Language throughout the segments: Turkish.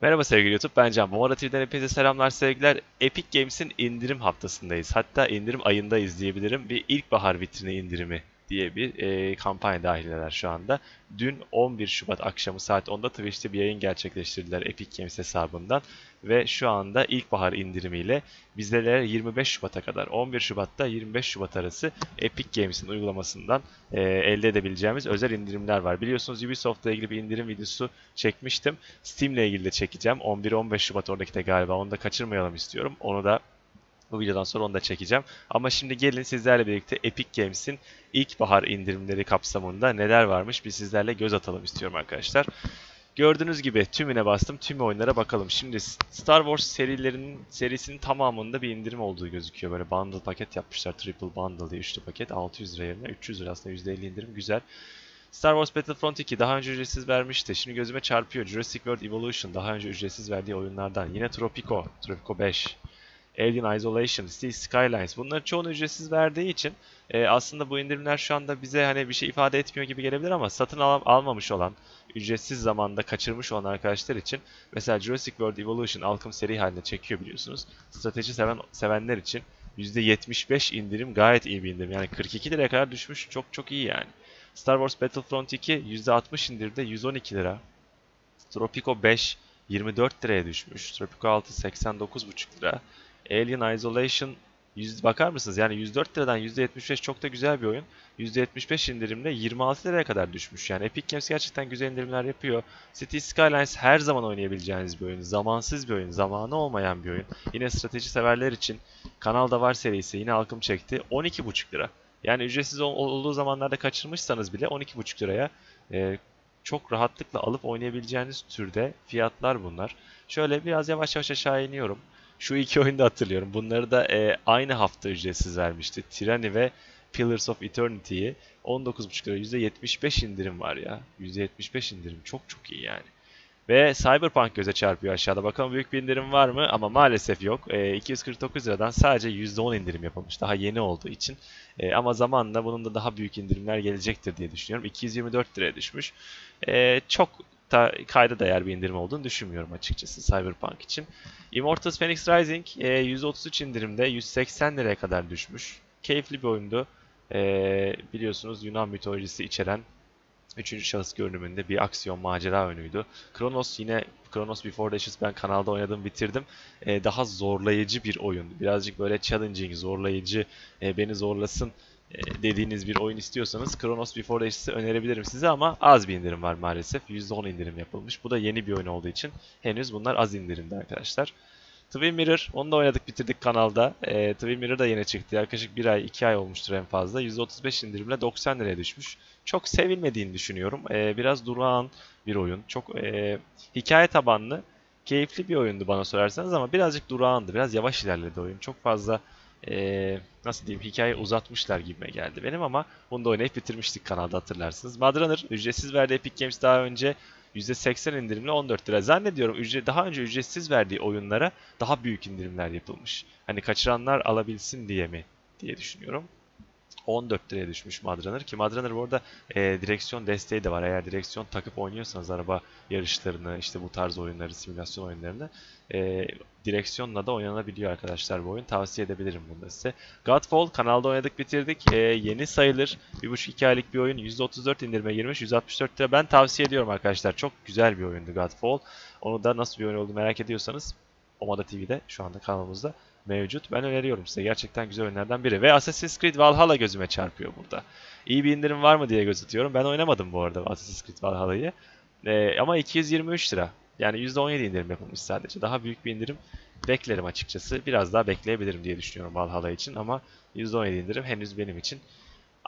Merhaba sevgili YouTube, ben Can. Bomara TV'den hepinize selamlar, sevgiler. Epic Games'in indirim haftasındayız. Hatta indirim ayındayız diyebilirim. Bir ilkbahar vitrini indirimi diye bir e, kampanya dahildeler şu anda. Dün 11 Şubat akşamı saat 10'da Twitch'te bir yayın gerçekleştirdiler Epic Games hesabından. Ve şu anda ilkbahar indirimiyle bizlere 25 Şubat'a kadar 11 Şubat'ta 25 Şubat arası Epic Games'in uygulamasından e, elde edebileceğimiz özel indirimler var. Biliyorsunuz Ubisoft'la ilgili bir indirim videosu çekmiştim. Steam'le ilgili de çekeceğim. 11-15 Şubat oradaki de galiba onu da kaçırmayalım istiyorum. Onu da bu videodan sonra onu da çekeceğim. Ama şimdi gelin sizlerle birlikte Epic Games'in ilkbahar indirimleri kapsamında neler varmış bir sizlerle göz atalım istiyorum arkadaşlar. Gördüğünüz gibi tümüne bastım. Tüm oyunlara bakalım. Şimdi Star Wars serilerinin serisinin tamamında bir indirim olduğu gözüküyor. Böyle bundle paket yapmışlar. Triple bundle diye üçlü paket. 600 lira yerine 300 lira aslında %50 indirim. Güzel. Star Wars Battlefront 2 daha önce ücretsiz vermişti. Şimdi gözüme çarpıyor. Jurassic World Evolution daha önce ücretsiz verdiği oyunlardan. Yine Tropico, Tropico 5. Alien Isolation, Steel Skylines bunları çoğunu ücretsiz verdiği için e, aslında bu indirimler şu anda bize hani bir şey ifade etmiyor gibi gelebilir ama satın al almamış olan, ücretsiz zamanda kaçırmış olan arkadaşlar için mesela Jurassic World Evolution Alchem seri halinde çekiyor biliyorsunuz. Strateji seven sevenler için %75 indirim gayet iyi bir indirim. Yani 42 liraya kadar düşmüş. Çok çok iyi yani. Star Wars Battlefront 2 %60 indirde 112 lira. Tropico 5 24 liraya düşmüş. Tropico 6 89,5 lira. Alien Isolation yüz, bakar mısınız? Yani 104 liradan %75 çok da güzel bir oyun. %75 indirimle 26 liraya kadar düşmüş. Yani Epic Games gerçekten güzel indirimler yapıyor. City Skylines her zaman oynayabileceğiniz bir oyun. Zamansız bir oyun. Zamanı olmayan bir oyun. Yine strateji severler için kanalda var serisi yine halkım çekti. 12,5 lira. Yani ücretsiz olduğu zamanlarda kaçırmışsanız bile 12,5 liraya e, çok rahatlıkla alıp oynayabileceğiniz türde fiyatlar bunlar. Şöyle biraz yavaş yavaş aşağı iniyorum. Şu iki oyunu da hatırlıyorum. Bunları da e, aynı hafta ücretsiz vermişti. Tyranny ve Pillars of Eternity'yi 19.5 lira %75 indirim var ya. %75 indirim çok çok iyi yani. Ve Cyberpunk göze çarpıyor aşağıda. Bakalım büyük bir indirim var mı? Ama maalesef yok. E, 249 liradan sadece %10 indirim yapılmış. Daha yeni olduğu için. E, ama zamanla bunun da daha büyük indirimler gelecektir diye düşünüyorum. 224 liraya düşmüş. E, çok da kayda değer bir indirim olduğunu düşünmüyorum açıkçası Cyberpunk için. Immortals Phoenix Rising e, %33 indirimde 180 liraya kadar düşmüş. Keyifli bir oyundu. E, biliyorsunuz Yunan mitolojisi içeren Üçüncü şahıs görünümünde bir aksiyon macera oyunuydu. Kronos yine Kronos Before the Ashes ben kanalda oynadım bitirdim. Ee, daha zorlayıcı bir oyun. Birazcık böyle challenging, zorlayıcı, e, beni zorlasın dediğiniz bir oyun istiyorsanız Kronos Before the Ashes'ı önerebilirim size ama az bir indirim var maalesef. %10 indirim yapılmış. Bu da yeni bir oyun olduğu için henüz bunlar az indirimde arkadaşlar. Twin Mirror, onu da oynadık bitirdik kanalda. E, Twin Mirror da yeni çıktı. Yaklaşık 1 ay 2 ay olmuştur en fazla. %35 indirimle 90 liraya düşmüş. Çok sevilmediğini düşünüyorum. E, biraz durağan bir oyun. Çok e, hikaye tabanlı, keyifli bir oyundu bana sorarsanız ama birazcık durağandı. Biraz yavaş ilerledi oyun. Çok fazla e, nasıl diyeyim hikaye uzatmışlar gibime geldi benim ama bunu da oynayıp bitirmiştik kanalda hatırlarsınız. Mad ücretsiz verdi Epic Games daha önce %80 indirimle 14 lira. Zannediyorum ücret, daha önce ücretsiz verdiği oyunlara daha büyük indirimler yapılmış. Hani kaçıranlar alabilsin diye mi diye düşünüyorum. 14 liraya düşmüş Madrunner ki Madrunner bu arada e, direksiyon desteği de var. Eğer direksiyon takıp oynuyorsanız araba yarışlarını işte bu tarz oyunları, simülasyon oyunlarını e, direksiyonla da oynanabiliyor arkadaşlar bu oyun. Tavsiye edebilirim bunu da size. Godfall kanalda oynadık bitirdik. E, yeni sayılır. 1.5-2 aylık bir oyun. %34 indirime girmiş. 164 lira. Ben tavsiye ediyorum arkadaşlar. Çok güzel bir oyundu Godfall. Onu da nasıl bir oyun olduğunu merak ediyorsanız Omada TV'de şu anda kanalımızda mevcut. Ben öneriyorum size. Gerçekten güzel oyunlardan biri. Ve Assassin's Creed Valhalla gözüme çarpıyor burada. İyi bir indirim var mı diye göz atıyorum. Ben oynamadım bu arada Assassin's Creed Valhalla'yı. Ee, ama 223 lira. Yani %17 indirim yapılmış sadece. Daha büyük bir indirim beklerim açıkçası. Biraz daha bekleyebilirim diye düşünüyorum Valhalla için ama %17 indirim henüz benim için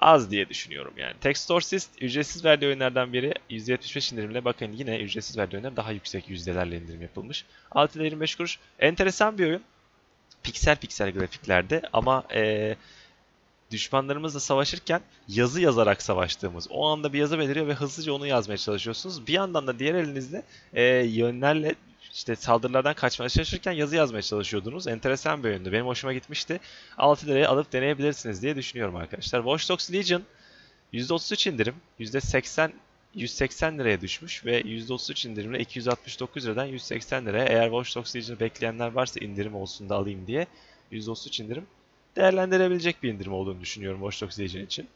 az diye düşünüyorum yani. Textorsist ücretsiz verdiği oyunlardan biri %75 indirimle bakın yine ücretsiz verdiği oyunlar daha yüksek yüzdelerle indirim yapılmış. 6 25 kuruş. Enteresan bir oyun piksel piksel grafiklerde ama e, düşmanlarımızla savaşırken yazı yazarak savaştığımız. O anda bir yazı beliriyor ve hızlıca onu yazmaya çalışıyorsunuz. Bir yandan da diğer elinizle e, yönlerle işte saldırılardan kaçmaya çalışırken yazı yazmaya çalışıyordunuz. Enteresan bir oyundu. Benim hoşuma gitmişti. 6 liraya alıp deneyebilirsiniz diye düşünüyorum arkadaşlar. Watch Dogs Legion %33 indirim. %80 180 liraya düşmüş ve %33 indirimle 269 liradan 180 liraya. Eğer Watch Dogs Legion'ı bekleyenler varsa indirim olsun da alayım diye %33 indirim değerlendirebilecek bir indirim olduğunu düşünüyorum Watch Dogs Legion için.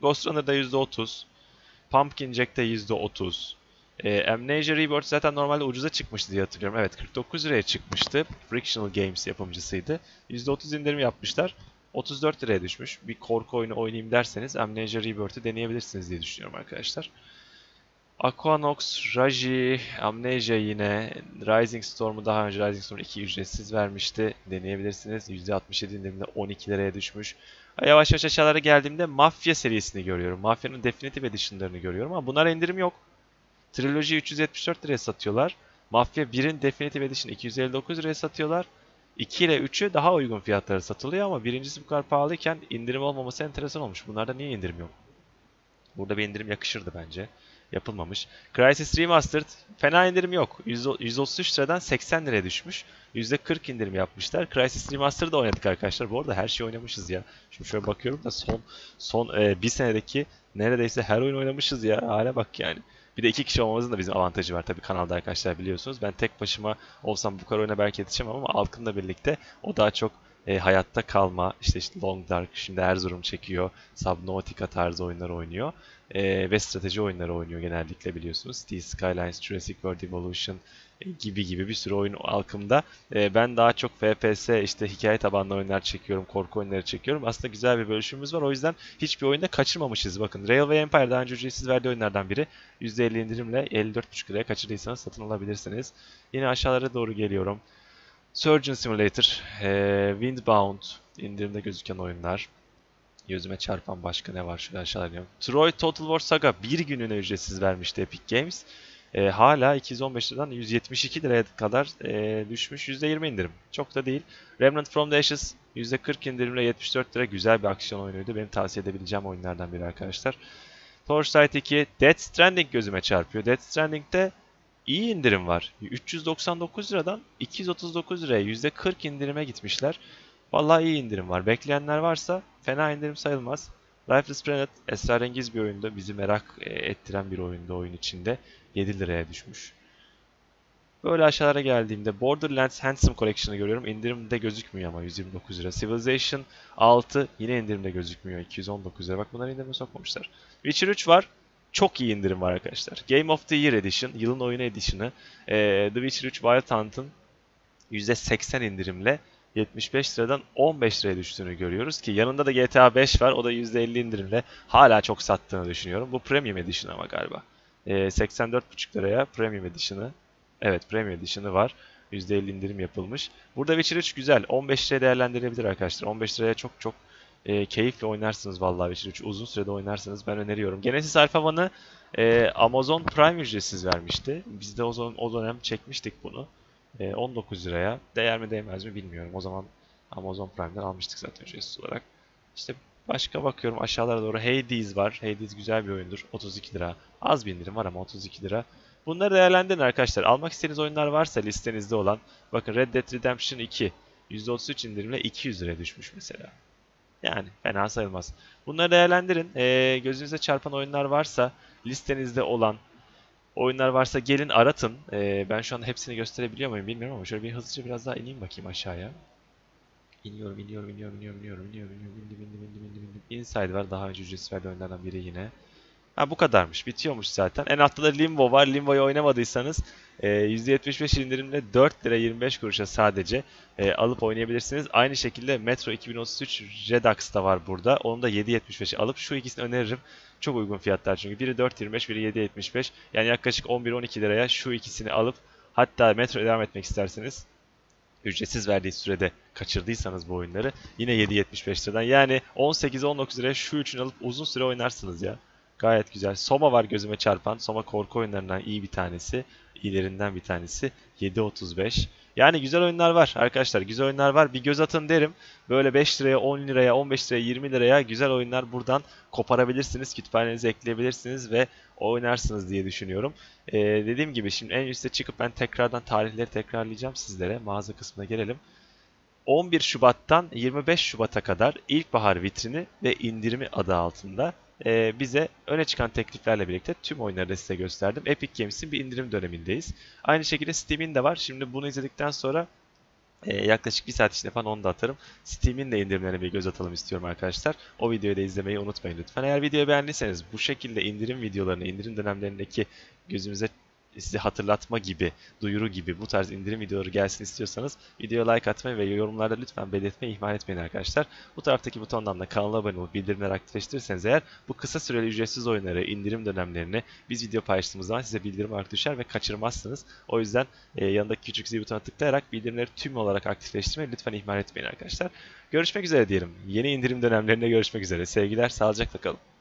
Ghost Runner'da %30, Pumpkin Jack'te %30, e, Amnesia Rebirth zaten normalde ucuza çıkmıştı diye hatırlıyorum. Evet 49 liraya çıkmıştı. Frictional Games yapımcısıydı. %30 indirim yapmışlar. 34 liraya düşmüş. Bir korku oyunu oynayayım derseniz Amnesia Rebirth'ı deneyebilirsiniz diye düşünüyorum arkadaşlar. Aquanox, Raji, Amnesia yine. Rising Storm'u daha önce Rising Storm 2 ücretsiz vermişti. Deneyebilirsiniz. %67 indirimde 12 liraya düşmüş. Yavaş yavaş aşağılara geldiğimde Mafya serisini görüyorum. Mafya'nın Definitive Edition'larını görüyorum ama bunlar indirim yok. Trilogy 374 liraya satıyorlar. Mafya 1'in Definitive Edition 259 liraya satıyorlar. 2 ile 3'ü daha uygun fiyatlara satılıyor ama birincisi bu kadar pahalıyken indirim olmaması enteresan olmuş. Bunlarda niye indirim yok? Burada bir indirim yakışırdı bence. Yapılmamış. Crysis Remastered fena indirim yok. 133 liradan 80 liraya düşmüş. %40 indirim yapmışlar. Crysis Remastered'ı oynadık arkadaşlar. Bu arada her şeyi oynamışız ya. Şimdi şöyle bakıyorum da son son e, bir senedeki neredeyse her oyun oynamışız ya. Hale bak yani. Bir de iki kişi olmamızın da bizim avantajı var tabii kanalda arkadaşlar biliyorsunuz. Ben tek başıma olsam bu kadar oyuna belki yetişemem ama Alkın'la birlikte o daha çok e, hayatta kalma, işte, işte Long Dark, şimdi Erzurum çekiyor, Subnautica tarzı oyunlar oynuyor e, ve strateji oyunları oynuyor genellikle biliyorsunuz. Cities Skylines, Jurassic World Evolution gibi gibi bir sürü oyun halkımda. E, ben daha çok FPS, işte hikaye tabanlı oyunlar çekiyorum, korku oyunları çekiyorum. Aslında güzel bir bölüşümümüz var. O yüzden hiçbir oyunda kaçırmamışız. Bakın Railway Empire daha önce ücretsiz verdiği oyunlardan biri. %50 indirimle 54.5 liraya kaçırdıysanız satın alabilirsiniz. Yine aşağılara doğru geliyorum. Surgeon Simulator, e, Windbound indirimde gözüken oyunlar. Gözüme çarpan başka ne var şöyle aşağıya. Troy Total War Saga bir gününe ücretsiz vermişti Epic Games. E, hala 215 liradan 172 liraya kadar e, düşmüş. %20 indirim. Çok da değil. Remnant from the Ashes %40 indirimle 74 lira güzel bir aksiyon oyunuydu. Benim tavsiye edebileceğim oyunlardan biri arkadaşlar. Torchlight 2 Death Stranding gözüme çarpıyor. Death Stranding'de iyi indirim var. 399 liradan 239 liraya %40 indirime gitmişler. Vallahi iyi indirim var. Bekleyenler varsa fena indirim sayılmaz. Lifeless Planet esrarengiz bir oyunda. Bizi merak e, ettiren bir oyunda oyun içinde. 7 liraya düşmüş. Böyle aşağılara geldiğimde Borderlands Handsome Collection'ı görüyorum. İndirimde gözükmüyor ama 129 lira. Civilization 6 yine indirimde gözükmüyor. 219 lira. Bak bunları indirime sokmamışlar. Witcher 3 var. Çok iyi indirim var arkadaşlar. Game of the Year Edition, yılın oyunu edition'ı. Ee, the Witcher 3 Wild Hunt'ın %80 indirimle 75 liradan 15 liraya düştüğünü görüyoruz ki yanında da GTA 5 var. O da %50 indirimle hala çok sattığını düşünüyorum. Bu Premium Edition ama galiba. E, ee, 84,5 liraya Premium Edition'ı evet Premium Edition'ı var. %50 indirim yapılmış. Burada Witcher 3 güzel. 15 liraya değerlendirebilir arkadaşlar. 15 liraya çok çok e, keyifle oynarsınız vallahi Witcher 3. Uzun sürede oynarsanız ben öneriyorum. Genesis Alpha One'ı e, Amazon Prime ücretsiz vermişti. Biz de o, zaman, o dönem çekmiştik bunu. 19 ee, liraya değer mi değmez mi bilmiyorum. O zaman Amazon Prime'den almıştık zaten ücretsiz olarak. İşte başka bakıyorum aşağılara doğru Hades var. Hades güzel bir oyundur. 32 lira. Az bir indirim var ama 32 lira. Bunları değerlendirin arkadaşlar. Almak istediğiniz oyunlar varsa listenizde olan. Bakın Red Dead Redemption 2 %33 indirimle 200 liraya düşmüş mesela. Yani fena sayılmaz. Bunları değerlendirin. Ee, gözünüze çarpan oyunlar varsa listenizde olan oyunlar varsa gelin aratın. Ee, ben şu anda hepsini gösterebiliyor muyum bilmiyorum ama şöyle bir hızlıca biraz daha ineyim bakayım aşağıya. İniyorum, iniyorum, iniyorum, iniyorum, iniyorum, iniyorum, iniyorum, indim, indim, indim, indim, indim. Inside var daha önce ücretsiz verdiği oyunlardan biri yine. Ha bu kadarmış. Bitiyormuş zaten. En altta da Limbo var. Limbo'yu oynamadıysanız e, %75 indirimle 4 lira 25 kuruşa sadece e, alıp oynayabilirsiniz. Aynı şekilde Metro 2033 Redux da var burada. Onu da 7.75'e alıp şu ikisini öneririm. Çok uygun fiyatlar çünkü. Biri 4.25, biri 7.75. Yani yaklaşık 11-12 liraya şu ikisini alıp hatta Metro devam etmek isterseniz ücretsiz verdiği sürede kaçırdıysanız bu oyunları yine 7.75 liradan yani 18-19 liraya şu üçünü alıp uzun süre oynarsınız ya. Gayet güzel. Soma var gözüme çarpan. Soma korku oyunlarından iyi bir tanesi. İyilerinden bir tanesi. 7.35. Yani güzel oyunlar var arkadaşlar. Güzel oyunlar var. Bir göz atın derim. Böyle 5 liraya, 10 liraya, 15 liraya, 20 liraya güzel oyunlar buradan koparabilirsiniz. Kütüphanenize ekleyebilirsiniz ve oynarsınız diye düşünüyorum. Ee, dediğim gibi şimdi en üste çıkıp ben tekrardan tarihleri tekrarlayacağım sizlere. Mağaza kısmına gelelim. 11 Şubat'tan 25 Şubat'a kadar ilkbahar vitrini ve indirimi adı altında e, bize öne çıkan tekliflerle birlikte tüm oyunları da size gösterdim. Epic Games'in bir indirim dönemindeyiz. Aynı şekilde Steam'in de var. Şimdi bunu izledikten sonra e, yaklaşık bir saat içinde falan onu da atarım. Steam'in de indirimlerine bir göz atalım istiyorum arkadaşlar. O videoyu da izlemeyi unutmayın lütfen. Eğer videoyu beğendiyseniz bu şekilde indirim videolarını, indirim dönemlerindeki gözümüze size hatırlatma gibi, duyuru gibi bu tarz indirim videoları gelsin istiyorsanız videoya like atmayı ve yorumlarda lütfen belirtmeyi ihmal etmeyin arkadaşlar. Bu taraftaki butondan da kanala abone olup bildirimleri aktifleştirirseniz eğer bu kısa süreli ücretsiz oyunları, indirim dönemlerini biz video paylaştığımız zaman size bildirim olarak düşer ve kaçırmazsınız. O yüzden e, yanındaki küçük zil butonuna tıklayarak bildirimleri tüm olarak aktifleştirmeyi lütfen ihmal etmeyin arkadaşlar. Görüşmek üzere diyelim. Yeni indirim dönemlerinde görüşmek üzere. Sevgiler, sağlıcakla kalın.